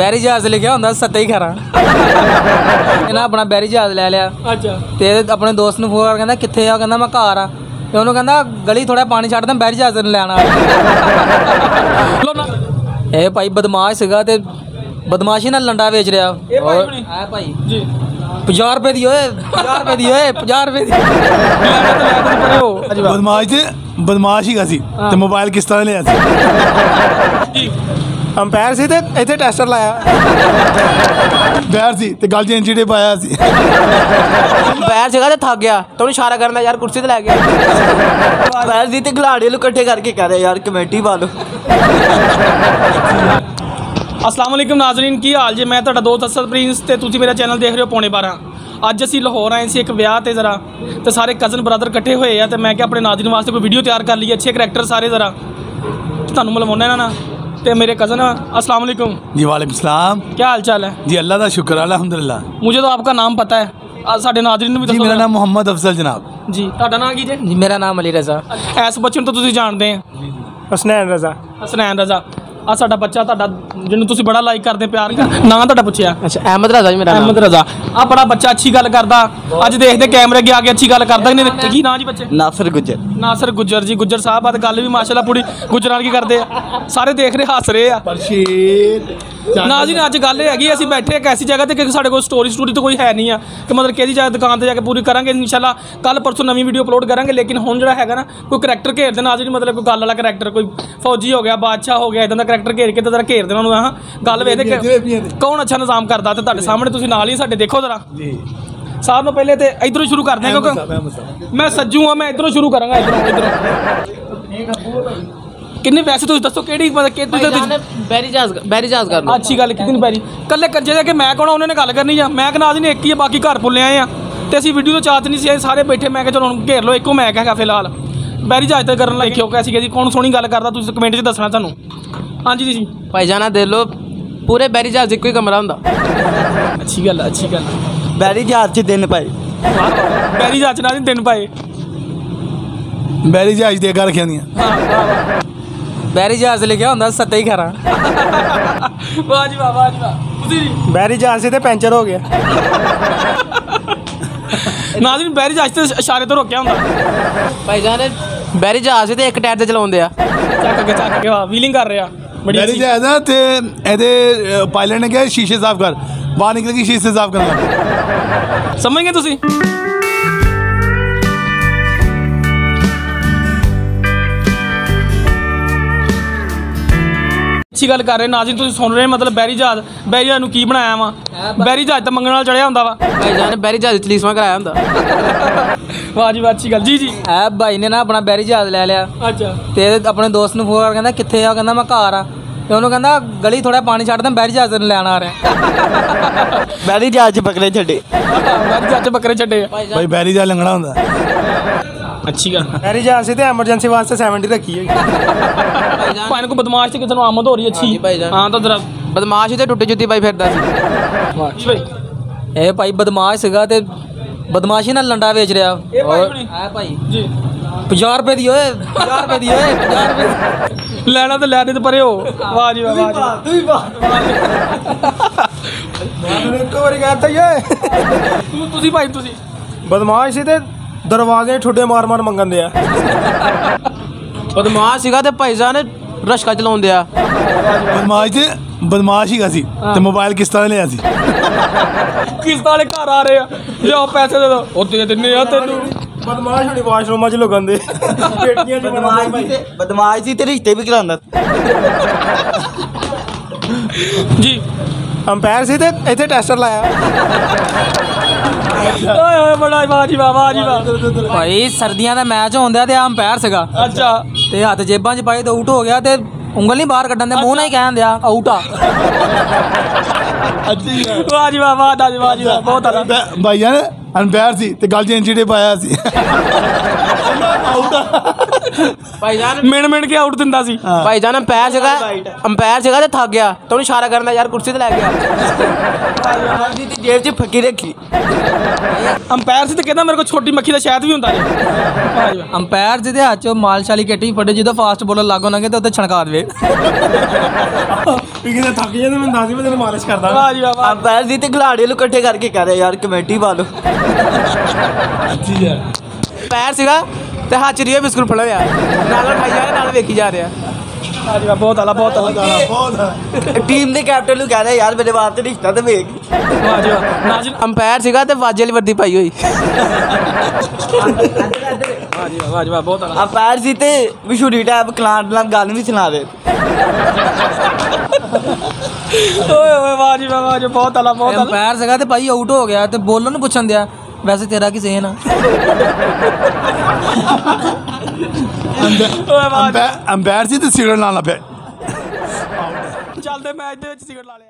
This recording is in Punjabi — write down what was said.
ਬੈਰੀ ਜਹਾਜ਼ ਲਿਖਿਆ ਹੁੰਦਾ ਸੱਤੇ ਹੀ ਖਰਾ। ਇਹਨਾਂ ਆਪਣਾ ਬੈਰੀ ਜਹਾਜ਼ ਲੈ ਲਿਆ। ਅੱਛਾ। ਤੇ ਇਹਦੇ ਆਪਣੇ ਦੋਸਤ ਨੂੰ ਫੋਨ ਕਰ ਕਹਿੰਦਾ ਕਿੱਥੇ ਆ? ਕਹਿੰਦਾ ਮੈਂ ਘਰ ਆ। ਤੇ ਉਹਨੂੰ ਕਹਿੰਦਾ ਗਲੀ ਥੋੜਾ ਪਾਣੀ ਛੱਡ ਦੇ ਬੈਰੀ ਜਹਾਜ਼ ਨੂੰ ਲੈਣ ਆ। ਲੋ ਨਾ। ਇਹ ਭਾਈ ਬਦਮਾਸ਼ ਸੀਗਾ ਤੇ ਬਦਮਾਸ਼ੀ ਨਾਲ ਲੰਡਾ ਵੇਚ ਰਿਹਾ। ਇਹ ਭਾਈ? ਹੈ ਭਾਈ। ਜੀ। 50 ਰੁਪਏ ਦੀ ਓਏ 50 ਰੁਪਏ ਦੀ ਓਏ 50 ਰੁਪਏ ਦੀ। ਤਾਂ ਹੋ ਬਦਮਾਸ਼ ਤੇ ਬਦਮਾਸ਼ ਹੀਗਾ ਸੀ। ਤੇ ਮੋਬਾਈਲ ਕਿਸ ਤਰ੍ਹਾਂ ਲਿਆ ਸੀ? ਜੀ। ਅੰਪਾਇਰ ਸੀ ਤੇ ਇੱਥੇ ਟੈਸਟਰ ਲਾਇਆ। ਬੈਰ ਸੀ ਤੇ ਗੱਲ 'ਚ ਇੰਚੀਟੇ ਪਾਇਆ ਸੀ। ਬੈਰ ਜਗ੍ਹਾ ਤੇ ਥੱਕ ਗਿਆ। ਤੇ ਉਹਨੂੰ ਇਸ਼ਾਰਾ ਕਰਨਾ ਯਾਰ ਕੁਰਸੀ ਤੇ ਲੈ ਗਿਆ। ਬੈਰ ਦੀ ਤੇ ਖਿਲਾੜੀ ਨੂੰ ਇਕੱਠੇ ਕਰਕੇ ਕਹਿ ਰਿਹਾ ਯਾਰ ਕਮੇਟੀ ਪਾ ਲਓ। ਅਸਲਾਮ ਵਾਲੇਕਮ ਨਾਜ਼ਰੀਨ ਕੀ ਹਾਲ ਜੇ? ਮੈਂ ਤੁਹਾਡਾ ਦੋਸਤ ਅਸਦ ਪ੍ਰਿੰਸ ਤੇ ਤੁਸੀਂ ਮੇਰਾ ਚੈਨਲ ਦੇਖ ਰਹੇ ਹੋ ਪੌਣੇ 12 ਅੱਜ ਅਸੀਂ ਲਾਹੌਰ ਆਏ ਸੀ ਇੱਕ ਵਿਆਹ ਤੇ ਜ਼ਰਾ। ਤੇ ਸਾਰੇ ਕਜ਼ਨ ਬ੍ਰਦਰ ਇਕੱਠੇ ਹੋਏ ਆ ਤੇ ਮੈਂ ਕਿਹਾ ਆਪਣੇ ਨਾਜ਼ਰੀਨ ਵਾਸਤੇ ਕੋਈ ਵੀਡੀਓ ਤਿਆਰ ਕਰ ਲਈਏ ਅੱਛੇ ਕਰੈਕਟਰ ਸਾਰੇ ਜ਼ਰਾ। ਤੁਹਾਨੂੰ ਮਿਲਵਾਉਣਾ ਇਹਨਾਂ ਨਾਲ। ਤੇ ਮੇਰੇ ਕਜ਼ਨ ਅਸਲਾਮ वालेकुम ਜੀ ਵਾਲੇਕੁਮ ਸਲਾਮ क्या हाल चाल है ਜੀ ਅੱਲਾ ਦਾ ਸ਼ੁਕਰ ਹੈ ਅਲਹਮਦੁਲਿਲਾ मुझे तो आपका नाम पता है आज ਸਾਡੇ ਨਾਜ਼ਰੀਨ ਨੂੰ ਵੀ ਜੀ ਦੱਸੋ ਮੇਰਾ ਜ਼ਰਾ। ਨਾਮ ਮੁਹੰਮਦ ਅਫਜ਼ਲ ਜਨਾਬ ਜੀ ਤੁਹਾਡਾ ਨਾਮ ਕੀ ਜੇ ਜੀ ਮੇਰਾ ਨਾਮ ਅਲੀ ਰਜ਼ਾ ਐਸ ਬੱਚੇ ਨੂੰ ਤਾਂ ਤੁਸੀਂ ਜਾਣਦੇ ਆ ਹਸਨੈਨ ਰਜ਼ਾ ਹਸਨੈਨ ਰਜ਼ਾ ਆ ਸਾਡਾ ਬੱਚਾ ਤੁਹਾਡਾ ਜਿਹਨੂੰ ਤੁਸੀਂ ਬੜਾ ਲਾਈਕ ਕਰਦੇ ਪਿਆਰ ਕਰਦੇ ਨਾਂ ਤੁਹਾਡਾ ਪੁੱਛਿਆ ਅੱਛਾ ਅਹਿਮਦ ਰਾਜ਼ਾ ਜੀ ਮੇਰਾ ਅਹਿਮਦ ਰਜ਼ਾ ਆ ਬੜਾ ਬੱਚਾ ਅੱਛੀ ਗੱਲ ਕਰਦਾ ਅੱਜ ਦੇਖਦੇ ਕੈਮਰੇ ਅੱਗੇ ਆ ਕੇ ਅੱਛੀ ਗੱਲ ਕਰਦਾ ਕਿ ਨਹੀਂ ਕੀ ਨਾਂ ਜੀ ਬੱਚੇ ਨਾਸਰ ਗੁੱਜਰ ਨਾਸਰ ਗੁੱਜਰ ਜੀ ਗੁੱਜਰ ਸਾਹਿਬ ਆ ਤੇ ਗੱਲ ਵੀ ਮਾਸ਼ਾਅੱਲਾ ਪੂਰੀ ਗੁੱਜਰਾਂ ਕੀ ਕਰਦੇ ਆ। ਸਾਰੇ ਦੇਖ ਰਹੇ ਹੱਸ ਰਹੇ ਆ। ਨਾ ਜੀ ਨਾ ਅੱਜ ਗੱਲ ਇਹ ਹੈਗੀ ਅਸੀਂ ਬੈਠੇ ਇੱਕ ਐਸੀ ਜਗ੍ਹਾ ਤੇ ਕਿ ਸਾਡੇ ਕੋਲ ਸਟੋਰੀ ਸਟੂਡੀ ਤਾਂ ਕੋਈ ਹੈ ਨਹੀਂ ਆ ਕਿ ਮਤਲਬ ਕਿਹਦੀ ਜਗ੍ਹਾ ਦੁਕਾਨ ਤੇ ਜਾ ਕੇ ਪੂਰੀ ਕਰਾਂਗੇ ਇਨਸ਼ਾਅੱਲਾ ਕੱਲ ਪਰਸੋਂ ਨਵੀਂ ਵੀਡੀਓ ਅਪਲੋਡ ਕਰਾਂਗੇ ਲੇਕਿਨ ਹੁਣ ਜਿਹੜਾ ਹੈਗਾ ਨਾ ਕੋਈ ਕਰੈਕਟਰ ਘੇਰ ਦੇਣਾ ਅੱਜ ਮਤਲਬ ਕੋਈ ਗੱਲ ਵਾਲਾ ਕਰੈਕਟਰ ਕੋਈ ਫੌਜੀ ਹੋ ਗਿਆ ਬਾਦਸ਼ਾਹ ਹੋ ਗਿਆ ਇਦਾਂ ਦਾ ਕਰੈਕਟਰ ਘੇਰ ਕੇ ਤੇ ਜ਼ਰਾ ਘੇਰ ਦੇਣਾ ਉਹਨੂੰ ਹਾਂ। ਗੱਲ ਵੇਖਦੇ ਕੌਣ ਅੱਛਾ ਨਿਜ਼ਾਮ ਕਰਦਾ ਤੇ ਤੁਹਾਡੇ ਸਾਹਮਣੇ ਤੁਸੀਂ ਨਾਲ ਹੀ ਸਾਡੇ ਦੇਖੋ ਜ਼ਰਾ। ਜੀ। ਸਾਰਿਆਂ ਤੋਂ ਪਹਿਲੇ ਤੇ ਇਧਰੋਂ ਸ਼ੁਰੂ ਕਰਦੇ ਹਾਂ ਕਿਉਂਕਿ ਮੈਂ ਸੱਜੂ ਆ ਮੈਂ ਇਧਰੋਂ ਸ਼ੁਰੂ ਕਰਾਂਗਾ ਇਧਰੋਂ ਇਧਰੋਂ। ਕਿੰਨੇ ਵੈਸੇ ਤੁਸੀਂ ਦੱਸੋ ਕਿਹੜੀ ਮਤਲਬ ਕਿ ਤੁਸੀਂ ਬੈਰੀ ਜਹਾਜ਼ ਬੈਰੀ ਜਹਾਜ਼ ਕਰ ਲਓ ਅੱਛੀ ਗੱਲ ਕੀਤੀ ਪੈਰੀ ਕੱਲੇ ਕੱਜੇ ਦੇ ਕਿ ਮੈਂ ਕਹਣਾ ਉਹਨਾਂ ਨੇ ਗੱਲ ਕਰਨੀ ਆ। ਮੈਂ ਕਹਣਾ ਦੀ ਨੇ ਇੱਕ ਹੀ ਆ ਬਾਕੀ ਘਰ ਪੁੱਲੇ ਆਏ ਆ। ਤੇ ਅਸੀਂ ਵੀਡੀਓ ਤੋਂ ਚਾਹਤ ਨਹੀਂ ਸੀ ਆਏ ਸਾਰੇ ਬੈਠੇ ਮੈਂ ਕਿਹਾ ਚਲੋ ਹੁਣ ਘੇਰ ਲਓ ਇੱਕੋ ਮੈਂ ਹੈਗਾ ਫਿਲਹਾਲ। ਬੈਰੀ ਜਹਾਜ਼ ਤੇ ਕਰਨ ਲੱਗੇ ਹੋ ਕੈਸੀ ਕੈਸੀ ਕੌਣ ਸੋਹਣੀ ਗੱਲ ਕਰਦਾ ਤੁਸੀਂ ਕਮੈਂਟ 'ਚ ਦੱਸਣਾ ਤੁਹਾਨੂੰ ਹਾਂਜੀ ਜੀ ਭਾਈ ਜਾਨਾ ਦੇ ਲੋ ਪੂਰੇ ਬੈਰੀ ਜਹਾਜ਼ ਇੱਕੋ ਹੀ ਕਮਰਾ ਹੁੰਦਾ। ਅੱਛੀ ਗੱਲ ਅੱਛੀ ਗੱਲ ਬੈਰੀ ਜਹਾਜ਼ 'ਚ ਦਿਨ ਭਾਈ ਬੈਰੀ ਜਹਾਜ਼ ਨਾਲ ਦਿਨ ਪਾਏ ਬੈਰੀ ਜਹਾਜ਼ ਦੇ ਕਰ ਖਿਆਂਦੀਆਂ ਬੈਰੀ ਜਹਾਜ਼ ਲਿਖਿਆ ਹੁੰਦਾ ਸੱਤੇ ਹੀ ਖਰਾ ਵਾਹ ਜੀ ਵਾਹ ਵਾਹ ਜੀ ਵਾਹ ਤੁਸੀਂ ਜੀ ਬੈਰੀ ਜਹਾਜ਼ ਸੀ ਤੇ ਪੈਂਚਰ ਹੋ ਗਿਆ ਨਾਜ਼ਰੀਨ ਬੈਰੀ ਜਹਾਜ਼ ਤੇ ਇਸ਼ਾਰੇ ਤੋਂ ਰੋਕਿਆ ਹੁੰਦਾ ਭਾਈ ਜਾਨ ਬੈਰੀ ਜਹਾਜ਼ ਤੇ ਇੱਕ ਟਾਇਰ ਤੇ ਚਲਾਉਂਦੇ ਆ ਚੱਕ ਕੇ ਚੱਕ ਕੇ ਵਾਹ ਵੀਲਿੰਗ ਕਰ ਰਿਹਾ ਬੜੀ ਬੈਰੀ ਅੱਛੀ ਜਹਾਜ਼ ਆ ਤੇ ਇਹਦੇ ਪਾਇਲਟ ਨੇ ਕਿਹਾ ਸ਼ੀਸ਼ੇ ਸਾਫ਼ ਕਰ ਬਾਹਰ ਨਿਕਲ ਕੇ ਸ਼ੀਸ਼ੇ ਸਾਫ਼ ਕਰਨ ਲੱਗਾ ਸਮਝ ਗਏ ਤੁਸੀਂ? ਅੱਛੀ ਗੱਲ ਕਰ ਰਹੇ ਨਾਜ਼ਰੀਨ ਤੁਸੀਂ ਸੁਣ ਰਹੇ ਮਤਲਬ ਬੈਰੀ ਜਹਾਜ਼। ਬੈਰੀ ਜਹਾਜ਼ ਨੂੰ ਕੀ ਬਣਾਇਆ ਵਾ? ਬੈਰੀ ਜਹਾਜ਼ ਤਾਂ ਮੰਗਣ ਨਾਲ ਚੜਿਆ ਹੁੰਦਾ ਵਾ। ਭਾਈ ਜਾਨ ਬੈਰੀ ਜਹਾਜ਼ ਚਲੀਸਵਾ ਕਰਾਇਆ ਹੁੰਦਾ। ਵਾਹ ਜੀ ਵਾਹ ਅੱਛੀ ਗੱਲ। ਜੀ ਜੀ। ਇਹ ਭਾਈ ਨੇ ਨਾ ਆਪਣਾ ਬੈਰੀ ਜਹਾਜ਼ ਲੈ ਲਿਆ। ਅੱਛਾ। ਤੇ ਆਪਣੇ ਦੋਸਤ ਨੂੰ ਫੋਨ ਕਰ ਕਹਿੰਦਾ ਕਿੱਥੇ ਆ? ਕਹਿੰਦਾ ਮੈਂ ਘਰ ਆ। ਤੇ ਉਹਨੂੰ ਕਹਿੰਦਾ ਗਲੀ ਥੋੜਾ ਪਾਣੀ ਛੱਡ ਦੇ ਬੈਰੀ ਜਹਾਜ਼ ਨੂੰ ਲੈਣ ਆ ਰਿਹਾ ਬੈਰੀ ਜਹਾਜ਼ 'ਚ ਬੱਕਰੇ ਛੱਡੇ। ਬੈਰੀ ਜਹਾਜ਼ 'ਚ ਬੱਕਰੇ ਛੱਡੇ ਆ। ਭਾਈ ਬੈਰੀ ਜਹਾਜ਼ ਲੰਗਣਾ ਹੁੰਦਾ। ਅੱਛੀ ਗੱਲ। ਬੈਰੀ ਜਹਾਜ਼ ਸੀ ਤੇ ਐਮਰਜੈਂਸੀ ਵਾਸਤੇ 70 ਰੱਖੀ ਹੈ ਭਾਈ ਨੂੰ ਬਦਮਾਸ਼ ਤੇ ਕਿਸੇ ਨੂੰ ਆਮਦ ਹੋ ਰਹੀ ਅੱਛੀ। ਹਾਂ ਤਾਂ ਜਰਾ ਬਦਮਾਸ਼ ਤੇ ਟੁੱਟੀ ਜੁੱਤੀ ਪਾਈ ਫਿਰਦਾ ਸੀ। ਭਾਈ। ਇਹ ਭਾਈ ਬਦਮਾਸ਼ ਸੀਗਾ ਤੇ ਬਦਮਾਸ਼ੀ ਨਾਲ ਲੰਡਾ ਵੇਚ ਰਿਹਾ। ਇਹ ਭਾਈ? ਹੈ ਭਾਈ। ਜੀ। 50 ਰੁਪਏ ਦੀ ਓਏ 50 ਰੁਪਏ ਦੀ ਓਏ 50 ਰੁਪਏ ਦੀ। ਲੈਣਾ ਤੇ ਲੈਣੇ ਤੇ ਪਰੇ ਹੋ। ਵਾਹ ਜੀ ਵਾਹ ਵਾਹ ਜੀ ਵਾਹ। ਤੂੰ ਹੀ ਬਾਤ ਇੱਕ ਵਾਰੀ ਕਹਤਾ ਏ ਤੂੰ ਤੁਸੀਂ ਭਾਈ ਤੁਸੀਂ। ਬਦਮਾਸ਼ ਸੀ ਤੇ ਦਰਵਾਜ਼ੇ ਠੁੱਡੇ ਮਾਰ ਮਾਰ ਮੰਗਣ ਦੇ ਆ ਬਦਮਾਸ਼ ਸੀਗਾ ਤੇ ਭਾਈ ਜਾਨ ਰਸ਼ਕਾ ਚਲਾਉਂਦੇ ਆ। ਬਦਮਾਸ਼ ਤੇ ਬਦਮਾਸ਼ ਹੀਗਾ ਸੀ ਤੇ ਮੋਬਾਈਲ ਕਿਸ ਤਰ੍ਹਾਂ ਲਿਆ ਸੀ। ਕਿਸ ਵਾਲੇ ਘਰ ਆ ਰਹੇ ਆ। ਲਿਓ ਪੈਸੇ ਦੇ ਦੋ। ਉਹ ਦੇ ਦਿੰਨੇ ਆ ਤੈਨੂੰ। ਬਦਮਾਸ਼ ਹੁਣੀ ਵਾਸ਼ਰੂਮਾਂ 'ਚ ਲੁਕਣ ਦੇ ਪੇਟੀਆਂ 'ਚ ਬਦਮਾਸ਼ ਭਾਈ ਬਦਮਾਸ਼ ਸੀ ਤੇ ਰਿਸ਼ਤੇ ਵੀ ਕਰਾਉਂਦਾ ਜੀ ਅੰਪਾਇਰ ਸੀ ਤੇ ਇੱਥੇ ਟੈਸਟਰ ਲਾਇਆ ਓਏ ਓਏ ਬੜਾ ਵਾਹ ਜੀ ਵਾਹ ਵਾਹ ਜੀ ਵਾਹ ਭਾਈ ਸਰਦੀਆਂ ਦਾ ਮੈਚ ਹੁੰਦਾ ਤੇ ਅੰਪਾਇਰ ਸੀਗਾ ਅੱਛਾ ਤੇ ਹੱਥ ਜੇਬਾਂ 'ਚ ਪਾਈ ਤੇ ਆਊਟ ਹੋ ਗਿਆ ਤੇ ਉਂਗਲ ਨਹੀਂ ਬਾਹਰ ਕੱਢਣ ਦੇ ਮੂੰਹ ਨਾਲ ਹੀ ਕਹਿਣ ਦਿਆ ਆਊਟ ਆ ਵਾਹ ਜੀ ਵਾਹ ਵਾਹ ਦਾ ਜੀ ਵਾਹ ਜੀ ਵਾਹ ਬਹੁਤ ਆ ਬੈ- ਭਾਈ ਸੀ ਤੇ ਗੱਲ 'ਚ ਇੰਚੀਟੇ ਪਾਇਆ ਸੀ। ਭਾਈ ਜਾਨ ਮਿਣ ਮਿਣ ਕੇ ਆਊਟ ਦਿੰਦਾ ਸੀ। ਭਾਈ ਜਾਨ ਅੰਪਾਇਰ ਸੀਗਾ ਅੰਪਾਇਰ ਸੀਗਾ ਤੇ ਥੱਕ ਗਿਆ। ਤੇ ਉਹਨੂੰ ਇਸ਼ਾਰਾ ਕਰਨਾ ਯਾਰ ਕੁਰਸੀ ਤੇ ਲੈ ਗਿਆ। ਭਾਈ ਜੀ ਦੀ ਜੇਬ 'ਚ ਫੱਕੀ ਰੱਖੀ ਅੰਪਾਇਰ ਸੀ ਤੇ ਕਹਿੰਦਾ ਮੇਰੇ ਕੋਲ ਛੋਟੀ ਮੱਖੀ ਦਾ ਸ਼ਾਇਦ ਵੀ ਹੁੰਦਾ ਜੀ। ਅੰਪਾਇਰ ਜਿਹਦੇ ਹੱਥ 'ਚ ਮਾਲਸ਼ਾਲੀ ਕੱਟੀ ਫੜੇ ਜਦੋਂ ਫਾਸਟ ਬੋਲਰ ਲਾਗੋ ਲੰਗੇ ਤੇ ਉੱਤੇ ਛਣਕਾ ਦੇਵੇ ਵੀ ਕਿਤੇ ਥੱਕ ਜਾਂਦੇ ਮੈਂ ਦੱਸ ਦੀ ਮੈਂ ਤੈਨੂੰ ਮਾਲਿਸ਼ ਕਰਦਾ। ਵਾਹ ਜੀ ਵਾਹ ਅੰਪਾਇਰ ਜੀ ਤੇ ਖਿਲਾੜੀ ਨੂੰ ਇਕੱਠੇ ਕਰਕੇ ਕਹਿ ਰਿਹਾ ਯਾਰ ਕਮੇਟੀ ਪਾ ਲਓ। ਅੰਪਾਇਰ ਸੀਗਾ ਤੇ ਹੱਥ 'ਚ ਰੀਓ ਬਿਸਕੁਟ ਫੜਿਆ ਨਾਲ ਨਾਲ ਖਾਈ ਜਾ ਰਿਹਾ ਨਾਲ ਵੇਖੀ ਜਾ ਰਿਹਾ। ਵਾਹ ਜੀ ਵਾਹ ਬਹੁਤ ਆਲਾ ਬਹੁਤ ਆਲਾ। ਬਹੁਤ। ਟੀਮ ਦੇ ਕੈਪਟਨ ਨੂੰ ਕਹਿ ਰਿਹਾ ਯਾਰ ਮੇਰੇ ਬਾਪ ਤੇ ਰਿਸ਼ਤਾ ਤੇ ਵੇਖ। ਵਾਹ ਜੀ ਵਾਹ ਨਾਜ਼ਿਲ ਅੰਪਾਇਰ ਸੀਗਾ ਤੇ ਵਾਜੇ ਵਾਲੀ ਵਰਦੀ ਪਾਈ ਹੋਈ। ਵਾਹ ਜੀ ਵਾਹ ਵਾਹ ਜੀ ਵਾਹ ਬਹੁਤ ਆਲਾ। ਅੰਪਾਇਰ ਸੀ ਤੇ ਮਸ਼ਹੂਰੀ ਟੈਪ ਕਲਾਂਟ ਨਾਲ ਗੱਲ ਵੀ ਸੁਣਾ ਦੇ। ਓਏ ਓਏ ਵਾਹ ਜੀ ਵਾਹ ਵਾਹ ਜੀ ਬਹੁਤ ਆਲਾ ਬਹੁਤ ਆਲਾ। ਅੰਪਾਇਰ ਸੀਗਾ ਤੇ ਭਾਈ ਆਊਟ ਹੋ ਗਿਆ ਤੇ ਬੋਲਰ ਨੂੰ ਪੁੱਛਣ ਦਿਆ ਵੈਸੇ ਤੇਰਾ ਕੀ ਸੇਨ ਆ? ਜੀ। ਅੰਪਾਇਰ ਸੀ ਤੇ ਸਿਗਰਟ ਨਾਲ ਲੱਭਿਆ ਚੱਲਦੇ ਮੈਚ ਦੇ ਵਿੱਚ ਸਿਗਰਟ ਲਾ ਲਿਆ।